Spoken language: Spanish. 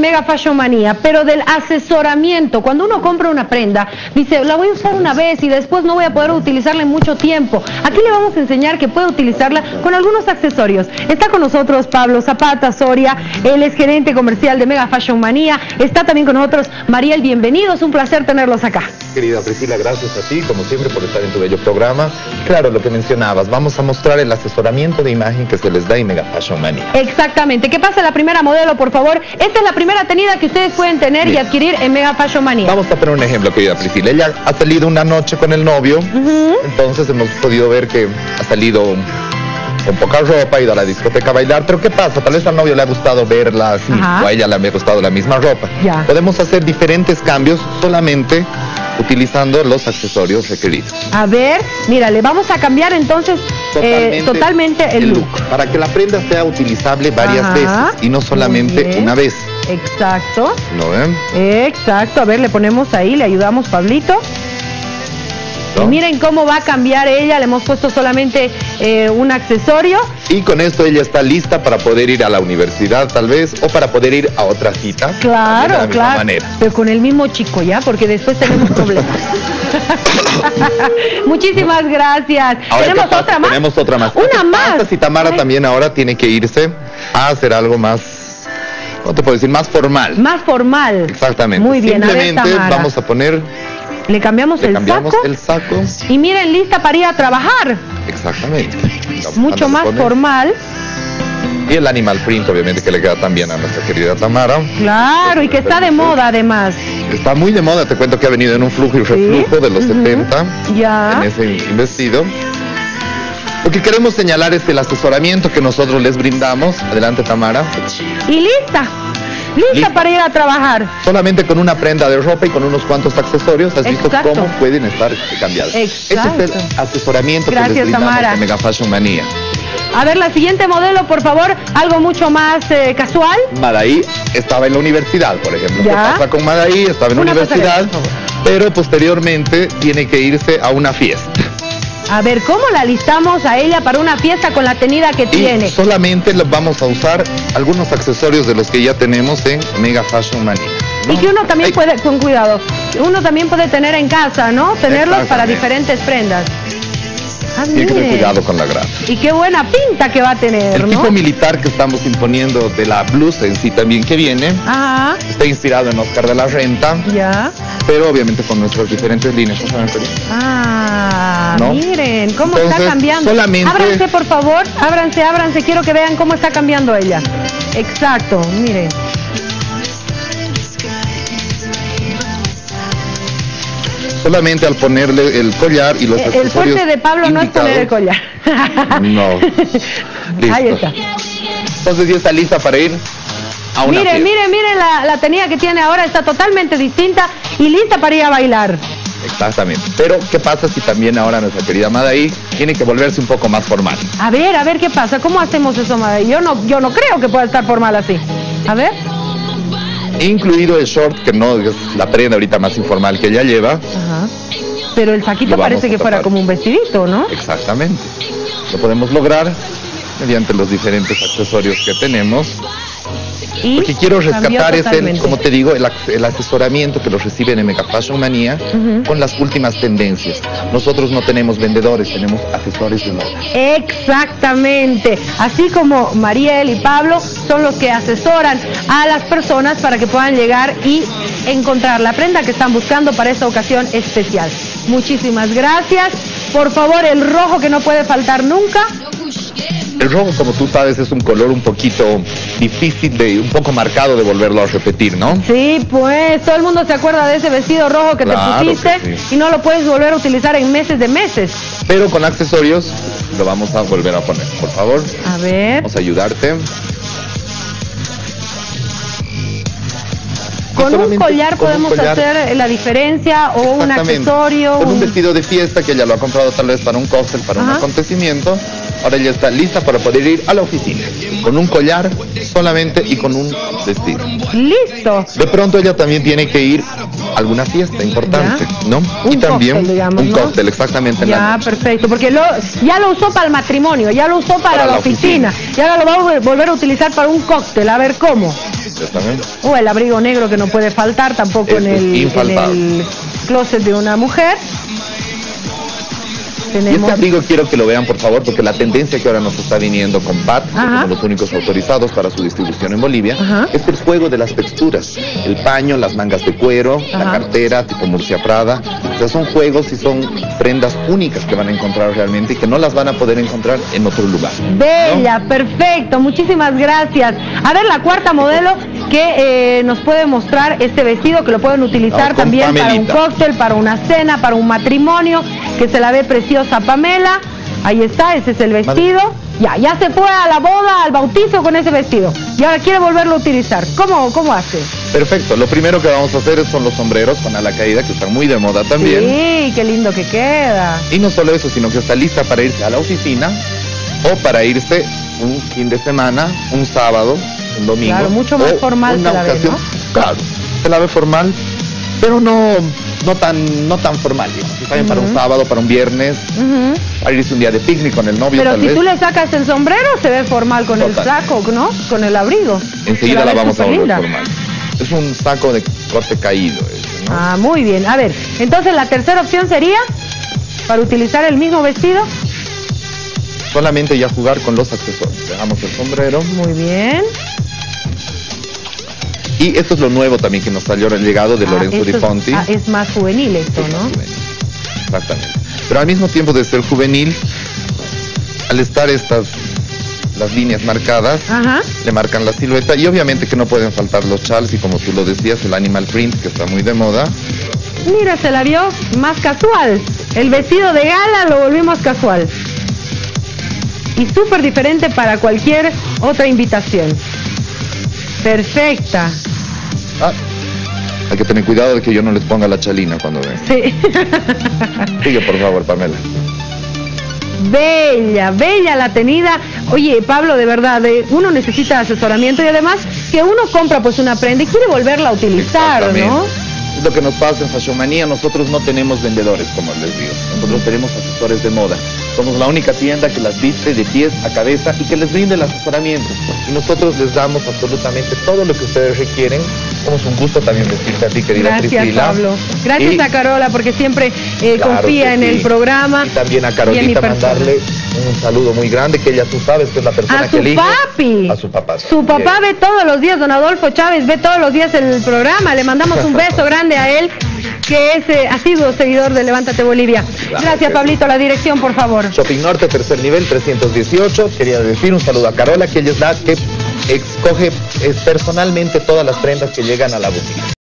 Mega Fashion Manía, pero del asesoramiento. Cuando uno compra una prenda, dice, la voy a usar una vez y después no voy a poder utilizarla en mucho tiempo. Aquí le vamos a enseñar que puede utilizarla con algunos accesorios. Está con nosotros Pablo Zapata Soria, él es gerente comercial de Mega Fashion Manía. Está también con nosotros Mariel, bienvenidos, un placer tenerlos acá. Querida Priscila, gracias a ti, como siempre, por estar en tu bello programa. Claro, lo que mencionabas, vamos a mostrar el asesoramiento de imagen que se les da en Mega Fashion Manía. Exactamente. ¿Qué pasa la primera modelo, por favor? Esta es la primera tenida que ustedes pueden tener y adquirir en Mega Fashion Manía. Vamos a poner un ejemplo, querida Priscila. Ella ha salido una noche con el novio, entonces hemos podido ver que ha salido con poca ropa, ha ido a la discoteca a bailar, pero ¿qué pasa? Tal vez al novio le ha gustado verla así, Ajá. o a ella le ha gustado la misma ropa. Ya. Podemos hacer diferentes cambios solamente utilizando los accesorios requeridos. A ver, mira, le vamos a cambiar entonces eh, totalmente el look. Para que la prenda sea utilizable varias Ajá. veces y no solamente bien. una vez. Exacto, ¿No ven? exacto. A ver, le ponemos ahí, le ayudamos, Pablito. Y miren cómo va a cambiar ella. Le hemos puesto solamente eh, un accesorio. Y con esto ella está lista para poder ir a la universidad tal vez o para poder ir a otra cita. también de Claro, la misma claro. manera. Pero con el mismo chico, ¿ya? Porque después tenemos problemas. Muchísimas gracias. Ahora, ¿Tenemos otra más? Tenemos otra más. Una ¿Qué más. si Tamara Ay. también ahora tiene que irse a hacer algo más, ¿cómo te puedo decir? Más formal. Más formal. Exactamente. Muy bien, a ver, Simplemente vamos a poner, Le cambiamos le el cambiamos saco. el saco. Y miren, lista para ir a trabajar. Exactamente. Mucho Vamos más poner- formal. Y el animal print, obviamente, que le queda también a nuestra querida Tamara. Claro, y que está de moda además. Está muy de moda, te cuento que ha venido en un flujo y reflujo de los Ujú. 70 Ya. en ese vestido. Lo que queremos señalar es el asesoramiento que nosotros les brindamos, adelante Tamara, Y lista. Lista Lista. para ir a trabajar. solamente con una prenda de ropa y con unos cuantos accesorios, has visto cómo pueden estar cambiados. Exacto. Ese es el asesoramiento Gracias, que les brindamos Tamara. en Mega Fashion Manía. A ver, la siguiente modelo, por favor. Algo mucho más eh, casual. Madaí estaba en la universidad, por ejemplo. Ya. ¿Qué pasa con Madaí? Estaba en la universidad, pero posteriormente tiene que irse a una fiesta. A ver, ¿cómo la listamos a ella para una fiesta con la tenida que Y tiene? solamente vamos a usar algunos accesorios de los que ya tenemos en Mega Fashion Manía. ¿no? Y que uno también Ay, puede, con cuidado, uno también puede tener en casa, ¿no? Tenerlos para diferentes prendas. Ah, Tiene que tener cuidado con la grasa. Y qué buena pinta que va a tener, El ¿no? tipo militar que estamos imponiendo de la blusa en sí también que viene, Ajá, está inspirado en Oscar de la Renta, ya. pero obviamente con nuestras diferentes líneas. ¿no saben? Ah, ¿No? miren, cómo está cambiando. solamente- Ábranse, por favor, ábranse, ábranse, quiero que vean cómo está cambiando ella. Exacto, miren. Solamente al ponerle el collar y los Eh, El accesorios fuerte de Pablo no es poner el collar. No. Listo. Ahí está. Entonces ya está lista para ir a una Miren, fiesta. miren, miren la, la tenida que tiene ahora, está totalmente distinta y lista para ir a bailar. Exactamente. Pero, ¿qué pasa si también ahora nuestra querida Madaí tiene que volverse un poco más formal? A ver, a ver qué pasa, ¿cómo hacemos eso, madre? Yo no, yo no creo que pueda estar formal así. A ver. Incluido el short, que no es la prenda ahorita más informal que ella lleva. Ajá. Pero el saquito parece que fuera como un vestidito, ¿no? Exactamente. Lo podemos lograr mediante los diferentes accesorios que tenemos. Y Lo que quiero rescatar es el, como te digo, el, asesoramiento que los reciben en Mega Fashion Manía con las últimas tendencias. Nosotros no tenemos vendedores, tenemos asesores de moda. Exactamente. Así como Mariel y Pablo son los que asesoran a las personas para que puedan llegar y encontrar la prenda que están buscando para esta ocasión especial. Muchísimas gracias. Por favor, el rojo que no puede faltar nunca. El rojo, como tú sabes, es un color un poquito difícil de, un poco marcado de volverlo a repetir, ¿no? Sí, pues todo el mundo se acuerda de ese vestido rojo que Claro te pusiste que sí. y no lo puedes volver a utilizar en meses de meses. Pero con accesorios lo vamos a volver a poner. Por favor, A ver, vamos a ayudarte. con un collar con un podemos collar. hacer la diferencia o un accesorio. Con un un- vestido de fiesta que ella lo ha comprado tal vez para un cóctel, para un acontecimiento. Ahora ella está lista para poder ir a la oficina. Con un collar solamente y con un vestido. Listo. De pronto ella también tiene que ir alguna fiesta importante, Ya. ¿no? Un y también cóctel, digamos, un ¿no? cóctel, exactamente. en la Ya, noche. perfecto, porque lo, ya lo usó para el matrimonio, ya lo usó para, Para la, la oficina, y ahora lo va a vol- volver a utilizar para un cóctel, a ver cómo. Exactamente. O el abrigo negro que no puede faltar tampoco en Eso es el, en infaltable. el closet de una mujer. Y este abrigo quiero que lo vean, por favor, porque la tendencia que ahora nos está viniendo con PAT, que somos los únicos autorizados para su distribución en Bolivia, Ajá. es el juego de las texturas. El paño, las mangas de cuero, la cartera, tipo Murcia Prada. O sea, son juegos y son prendas únicas que van a encontrar realmente y que no las van a poder encontrar en otro lugar. Bella, perfecto, muchísimas gracias. A ver, la cuarta modelo que eh, nos puede mostrar este vestido, que lo pueden utilizar también para un cóctel, para una cena, para un matrimonio, que se la ve preciosa Pamela. Ahí está, ese es el vestido. Ya, ya se fue a la boda, al bautizo con ese vestido. Y ahora quiere volverlo a utilizar. ¿Cómo, cómo hace? Perfecto. Lo primero que vamos a hacer son los sombreros con ala caída, que están muy de moda también. Sí, qué lindo que queda. Y no solo eso, sino que está lista para irse a la oficina o para irse un fin de semana, un sábado, domingo. Claro, mucho más formal una se la ve, ocasión. ¿no? Claro, se la ve formal, pero no, no tan, no tan formal, digamos. Está bien para un sábado, para un viernes, para irse un día de picnic con el novio Pero tal si vez. tú le sacas el sombrero, se ve formal con el saco, ¿no? Con el abrigo. Se Enseguida la vamos a volver superlinda. formal. Es un saco de corte caído. ese, ¿no? Ah, muy bien. A ver, entonces la tercera opción sería para utilizar el mismo vestido. Solamente ya jugar con los accesorios. Dejamos el sombrero. Muy bien. Y esto es lo nuevo también que nos salió el llegado de Ah, Lorenzo Di es- Ponti. ah, es más juvenil esto, ¿no? juvenil. Exactamente. Pero al mismo tiempo de ser juvenil, al estar estas las líneas marcadas, Ajá. le marcan la silueta y obviamente que no pueden faltar los chals y como tú lo decías, el animal print que está muy de moda. Mira, se la vio más casual. El vestido de gala lo volvimos casual. Y súper diferente para cualquier otra invitación. Perfecta. Hay que tener cuidado de que yo no les ponga la chalina cuando ven. Sí. Sigue por favor, Pamela. Bella, bella la tenida. Oye, Pablo, de verdad, eh, uno necesita asesoramiento y además que uno compra pues una prenda y quiere volverla a utilizar. ¿no? Es lo que nos pasa en Fashion Manía, nosotros no tenemos vendedores, como les digo. Nosotros tenemos asesores de moda. Somos la única tienda que las viste de pies a cabeza y que les brinde el asesoramiento. Y nosotros les damos absolutamente todo lo que ustedes requieren. Somos un gusto también decirte a ti, querida Gracias, Priscila. Pablo. Gracias Y- a Carola porque siempre eh, Claro confía en sí. el programa. Y también a Carolita mandarle un saludo muy grande, que ella tú sabes que es la persona A que su elige. papi. A su papá. Su papá ve todos los días, don Adolfo Chávez ve todos los días el programa. Le mandamos un beso grande a él, que es eh, asiduo seguidor de Levántate Bolivia. Claro Gracias, que Pablito. La dirección, por favor. Shopping Norte, tercer nivel, 318. Quería decir un saludo a Carola, que ella es la que escoge eh, personalmente todas las prendas que llegan a la boutique.